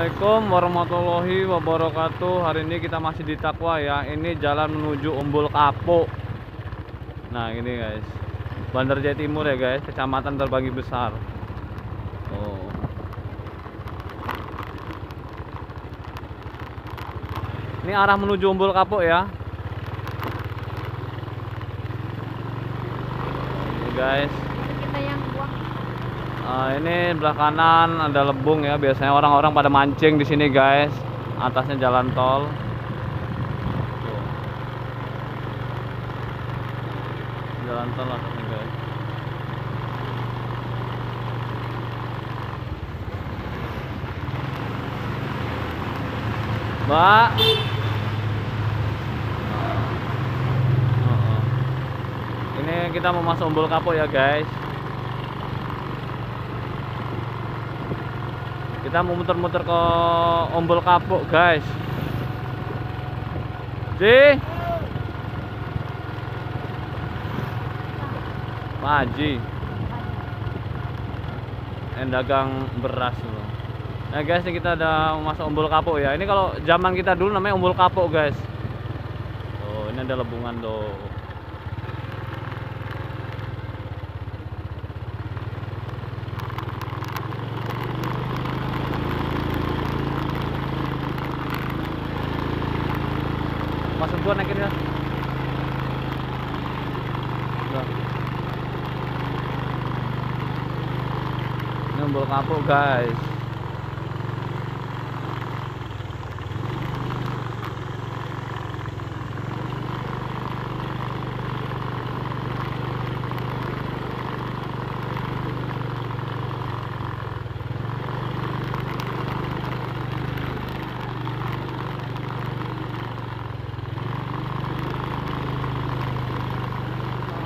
Assalamualaikum warahmatullahi wabarakatuh. Hari ini kita masih di Takwa ya. Ini jalan menuju Umbul Kapuk Nah ini guys. Bandar Jaya Timur ya guys. Kecamatan terbagi besar. Oh. Ini arah menuju Umbul Kapuk ya. Ini guys Ah, ini belah kanan ada lebung ya. Biasanya orang-orang pada mancing di sini, guys. Atasnya jalan tol. Jalan tol atasnya, guys. Mbak. Oh, oh. Ini kita mau masuk Umbul Kapuk ya, guys. Kita mau muter-muter ke Ombol Kapuk, guys. Ji. Pak Haji. Yang dagang beras loh. Nah guys, ini kita udah masuk Ombol Kapuk ya. Ini kalau zaman kita dulu namanya Ombol Kapuk, guys. Oh, ini ada lebungan tuh. Masuk gua naikin ya. Udah. Ini guys.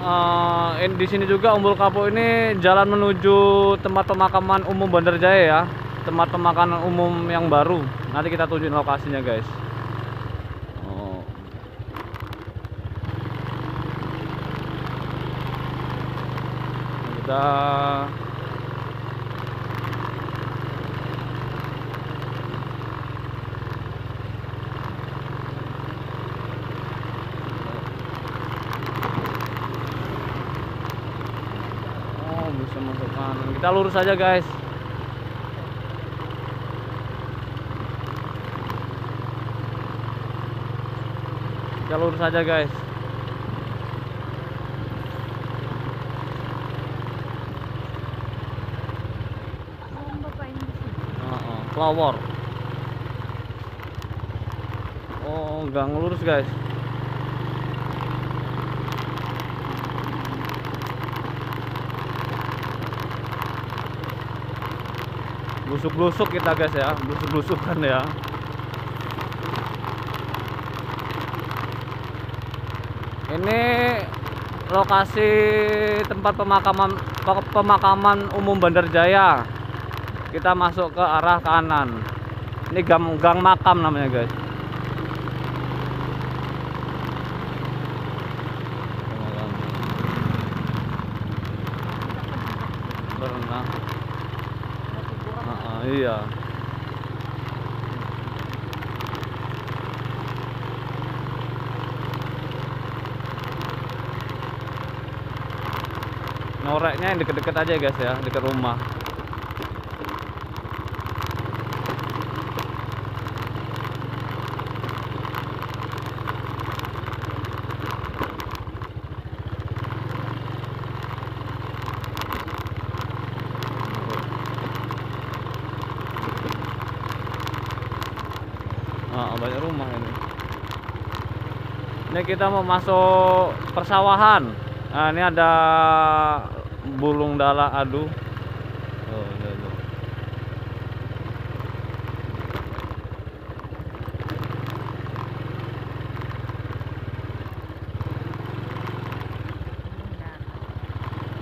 In- di sini juga Umbul Kapuk ini jalan menuju tempat pemakaman umum Bandar Jaya ya. Tempat pemakaman umum yang baru. Nanti kita tunjukin lokasinya, guys. Oh. Kita Oh, Kita lurus aja, guys. Kita lurus aja, guys. Heeh, flower. Oh, gang lurus, guys. Blusuk-blusuk kita, guys ya. Blusuk-blusukan ya. Ini lokasi tempat pemakaman pemakaman umum Bandar Jaya. Kita masuk ke arah kanan. Ini gang gang makam namanya guys iya. Noreknya yang deket-deket aja guys ya deket rumah Ah, banyak rumah ini. Ini kita mau masuk persawahan. Nah, ini ada bulung dala adu. Oh, ini ada.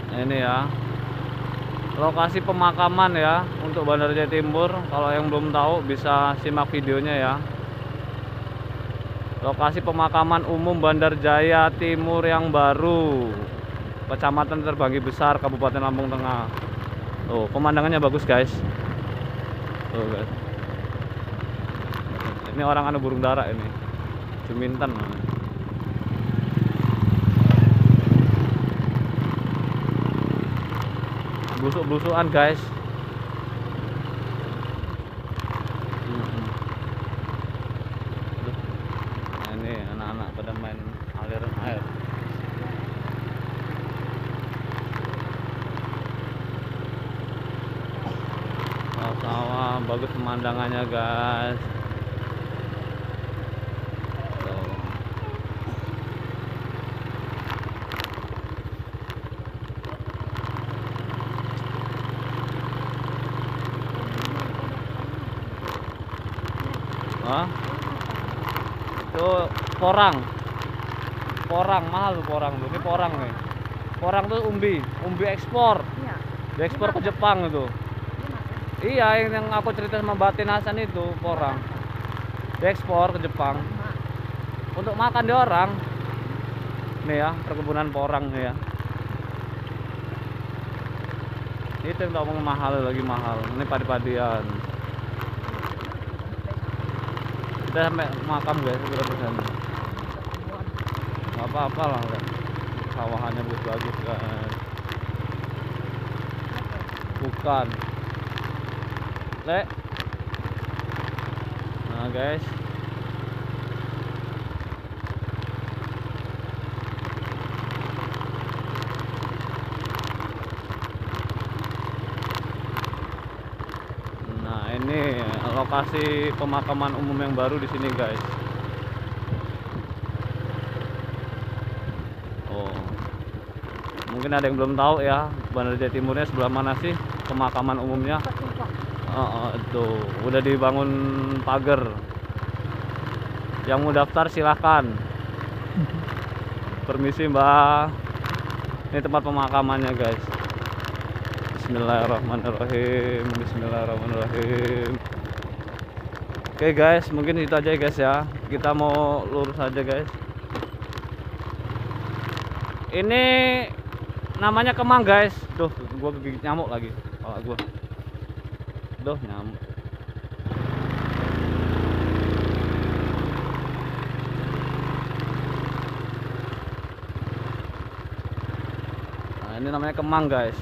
Nah, ini ya. Lokasi pemakaman ya untuk Bandar Jaya Timur. Kalau yang belum tahu bisa simak videonya ya. Lokasi pemakaman umum Bandar Jaya Timur yang baru. Kecamatan terbagi besar Kabupaten Lampung Tengah. Tuh, pemandangannya bagus, guys. Tuh, guys. Ini orang anu burung dara ini. Juminten. namanya. Busuk-busukan guys. Mm-mm. Aduh. Nah, ini anak-anak pada main air. Sawah-sawah bagus pemandangannya guys. Hah? Itu porang. Porang mahal tuh porang tuh. Ini porang nih. Porang tuh umbi, umbi ekspor. Iya. Diekspor ke Jepang itu. Iya, yang, yang aku cerita sama Batin Hasan itu porang. Diekspor ke Jepang untuk makan di orang. Nih ya, perkebunan porang nih ya. Itu yang ngomong mahal lagi mahal. Ini padi-padian. Kita sampai makam guys, berapa persen? Apa-apa lah, sawahannya bagus-bagus guys. Bukan. Lek. Nah, guys. Nah, ini lokasi pemakaman umum yang baru di sini, guys. Oh. Mungkin ada yang belum tahu ya, Bandar Jaya Timurnya sebelah mana sih pemakaman umumnya? Tumpah. Oh, itu udah dibangun pagar. Yang mau daftar silahkan. Permisi mbak. Ini tempat pemakamannya guys. Bismillahirrahmanirrahim. Bismillahirrahmanirrahim. Oke guys, mungkin itu aja guys ya. Kita mau lurus aja guys. Ini namanya kemang guys. Duh, gua gigit nyamuk lagi. Kepala gua. Duh, nyamuk. Nah, ini namanya kemang, guys.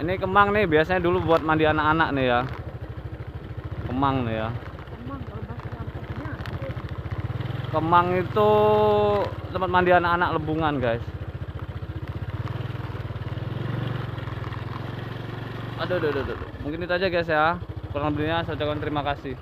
Ini kemang nih, biasanya dulu buat mandi anak-anak nih ya. Kemang ya. Emang kalau bahasa Lampungnya. Kemang itu tempat mandi anak-anak lebungan, guys. Aduh, aduh, aduh, aduh. Mungkin itu aja guys ya. Kurang lebihnya saya ucapkan terima kasih.